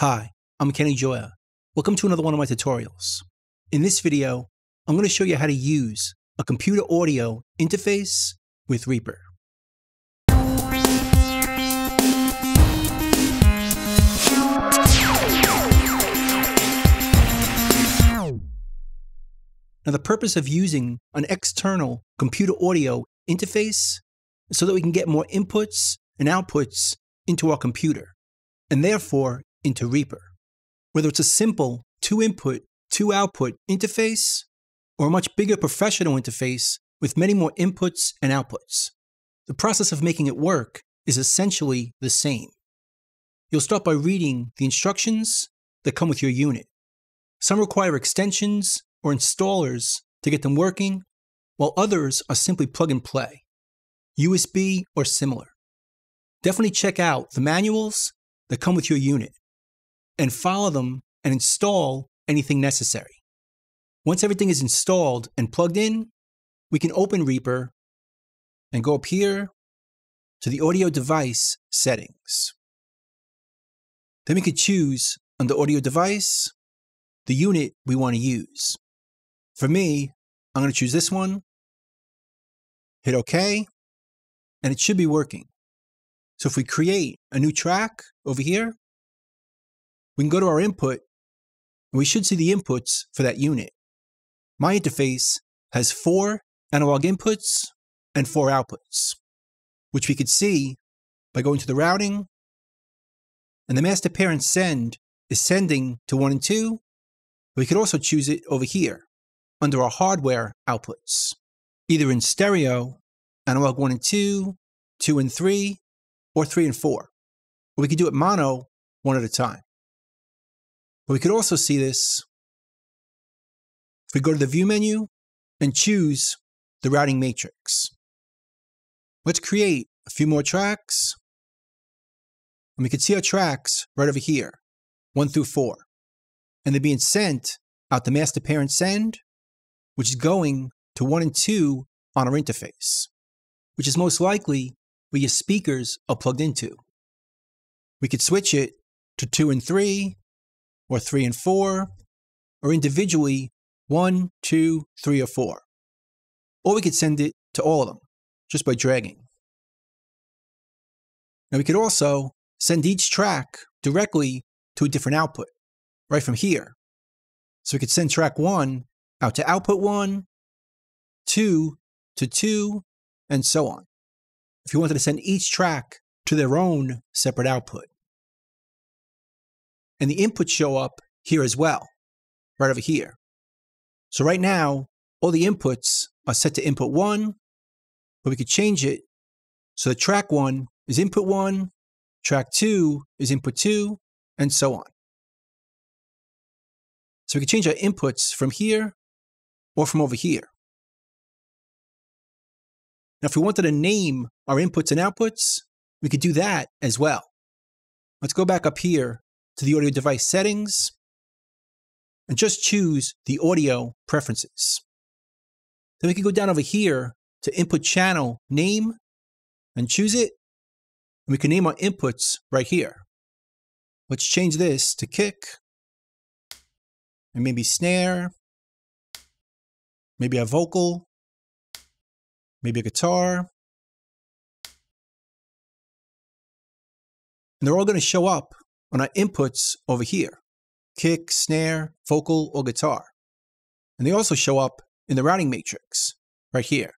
Hi, I'm Kenny Gioia. Welcome to another one of my tutorials. In this video, I'm going to show you how to use a computer audio interface with Reaper. Now, the purpose of using an external computer audio interface is so that we can get more inputs and outputs into our computer, and therefore into Reaper. Whether it's a simple two input, two output interface, or a much bigger professional interface with many more inputs and outputs, the process of making it work is essentially the same. You'll start by reading the instructions that come with your unit. Some require extensions or installers to get them working, while others are simply plug and play, USB or similar. Definitely check out the manuals that come with your unit and follow them and install anything necessary. Once everything is installed and plugged in, we can open Reaper and go up here to the audio device settings. Then we could choose on the audio device the unit we want to use. For me, I'm going to choose this one, hit OK, and it should be working. So if we create a new track over here, we can go to our input, and we should see the inputs for that unit. My interface has four analog inputs and four outputs, which we could see by going to the routing, and the master parent send is sending to one and two. We could also choose it over here under our hardware outputs, either in stereo, analog 1 and 2, 2 and 3, or 3 and 4. Or we could do it mono, one at a time. But we could also see this if we go to the View menu and choose the routing matrix. Let's create a few more tracks. And we can see our tracks right over here, 1 through 4. And they're being sent out the master parent send which is going to 1 and 2 on our interface, which is most likely where your speakers are plugged into. We could switch it to 2 and 3, or 3 and 4, or individually one, two, three, or 4. Or we could send it to all of them just by dragging. Now we could also send each track directly to a different output right from here. So we could send track 1 out to output one, two to two, and so on. If you wanted to send each track to their own separate output. And the inputs show up here as well, right over here. So right now, all the inputs are set to input one, but we could change it so that track one is input one, track two is input two, and so on. So we can change our inputs from here or from over here. Now, if we wanted to name our inputs and outputs, we could do that as well. Let's go back up here to the audio device settings and just choose the audio preferences. Then we can go down over here to input channel name and choose it. And we can name our inputs right here. Let's change this to kick and maybe snare maybe a vocal, maybe a guitar. And they're all going to show up on our inputs over here kick, snare, vocal, or guitar. And they also show up in the routing matrix right here.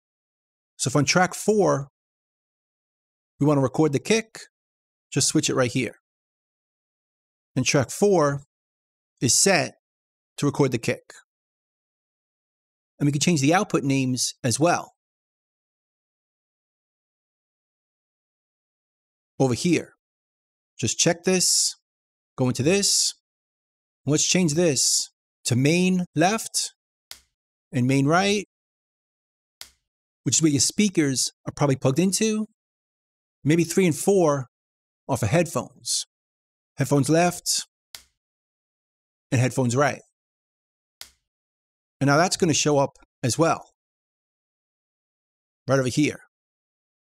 So if on track four, we want to record the kick, just switch it right here. And track four is set to record the kick. And we can change the output names as well. Over here. Just check this, go into this. Let's change this to main left and main right, which is where your speakers are probably plugged into. Maybe three and four off of headphones. Headphones left and headphones right. And now that's going to show up as well. Right over here.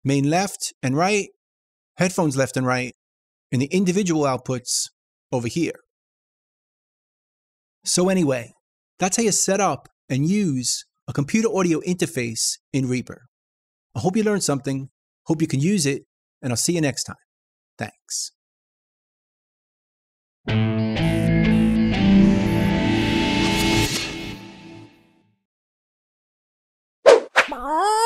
Main left and right, headphones left and right, and the individual outputs over here. So anyway, that's how you set up and use a computer audio interface in Reaper. I hope you learned something, hope you can use it, and I'll see you next time. Thanks. Bye.